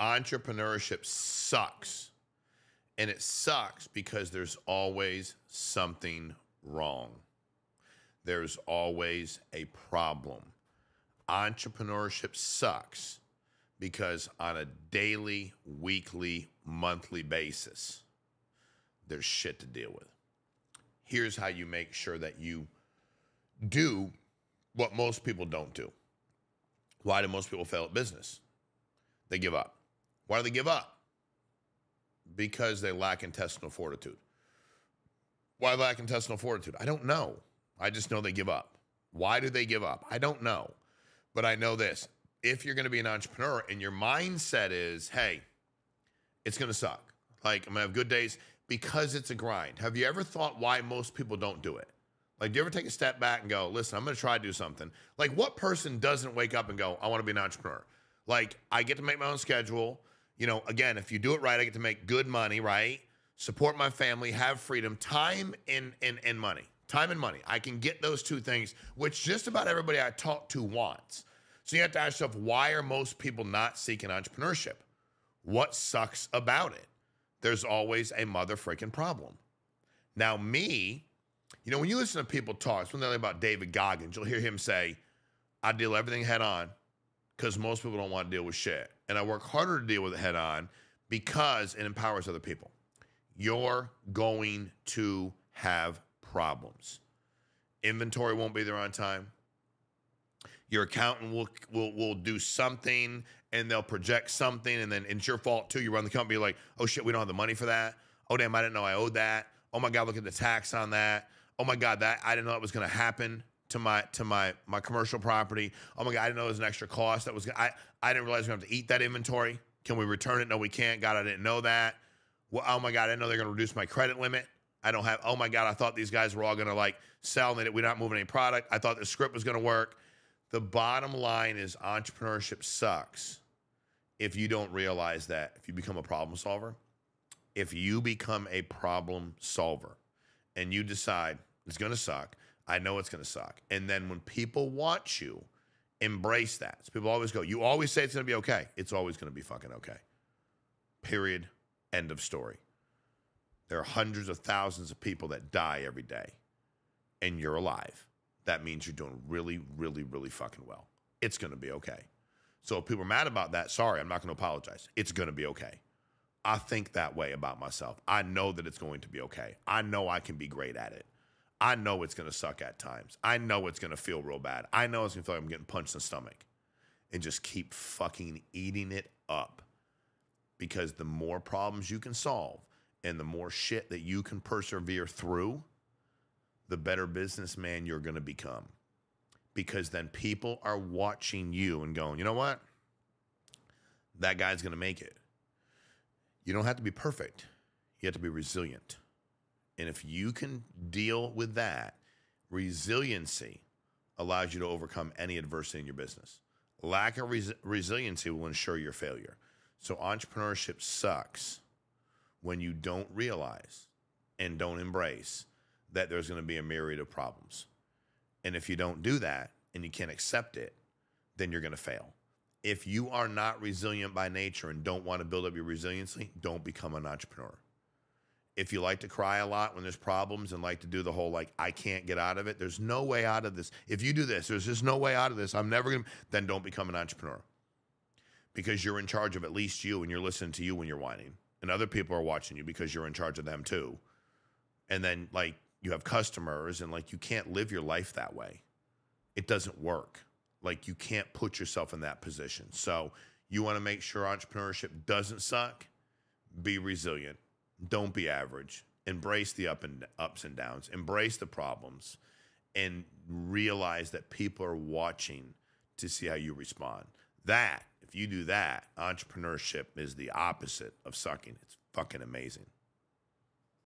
entrepreneurship sucks. And it sucks because there's always something wrong. There's always a problem. Entrepreneurship sucks because on a daily, weekly, monthly basis, there's shit to deal with. Here's how you make sure that you do what most people don't do. Why do most people fail at business? They give up. Why do they give up? Because they lack intestinal fortitude. Why lack intestinal fortitude? I don't know. I just know they give up. Why do they give up? I don't know. But I know this if you're going to be an entrepreneur and your mindset is, hey, it's going to suck. Like, I'm going to have good days because it's a grind. Have you ever thought why most people don't do it? Like, do you ever take a step back and go, listen, I'm going to try to do something? Like, what person doesn't wake up and go, I want to be an entrepreneur? Like, I get to make my own schedule. You know, again, if you do it right, I get to make good money, right? Support my family, have freedom, time and, and, and money. Time and money. I can get those two things, which just about everybody I talk to wants. So you have to ask yourself, why are most people not seeking entrepreneurship? What sucks about it? There's always a mother freaking problem. Now, me, you know, when you listen to people talk, especially about David Goggins, you'll hear him say, I deal everything head on because most people don't want to deal with shit. And I work harder to deal with it head on because it empowers other people. You're going to have problems. Inventory won't be there on time. Your accountant will will will do something and they'll project something and then it's your fault too. You run the company like, oh shit, we don't have the money for that. Oh damn, I didn't know I owed that. Oh my god, look at the tax on that oh my god, that I didn't know that was to happen to my to my my commercial property. Oh my god, I didn't know there was an extra cost that was. I I didn't realize we have to eat that inventory. Can we return it? No, we can't. God, I didn't know that. Well, oh my god, I know they're going to reduce my credit limit. I don't have. Oh my god, I thought these guys were all going to like sell and we're not moving any product. I thought the script was going to work. The bottom line is entrepreneurship sucks if you don't realize that. If you become a problem solver, if you become a problem solver, and you decide it's going to suck. I know it's going to suck. And then when people watch you, embrace that. So people always go, you always say it's going to be okay. It's always going to be fucking okay. Period. End of story. There are hundreds of thousands of people that die every day, and you're alive. That means you're doing really, really, really fucking well. It's going to be okay. So if people are mad about that, sorry, I'm not going to apologize. It's going to be okay. I think that way about myself. I know that it's going to be okay. I know I can be great at it. I know it's going to suck at times. I know it's going to feel real bad. I know it's going to feel like I'm getting punched in the stomach. And just keep fucking eating it up. Because the more problems you can solve and the more shit that you can persevere through, the better businessman you're going to become. Because then people are watching you and going, you know what? That guy's going to make it. You don't have to be perfect, you have to be resilient. And if you can deal with that, resiliency allows you to overcome any adversity in your business. Lack of res- resiliency will ensure your failure. So entrepreneurship sucks when you don't realize and don't embrace that there's going to be a myriad of problems. And if you don't do that and you can't accept it, then you're going to fail. If you are not resilient by nature and don't want to build up your resiliency, don't become an entrepreneur if you like to cry a lot when there's problems and like to do the whole like I can't get out of it, there's no way out of this. If you do this, there's just no way out of this. I'm never going to then don't become an entrepreneur. Because you're in charge of at least you and you're listening to you when you're whining. And other people are watching you because you're in charge of them too. And then like you have customers and like you can't live your life that way. It doesn't work. Like you can't put yourself in that position. So you want to make sure entrepreneurship doesn't suck. Be resilient don't be average. Embrace the up and ups and downs. Embrace the problems, and realize that people are watching to see how you respond. That if you do that, entrepreneurship is the opposite of sucking. It's fucking amazing.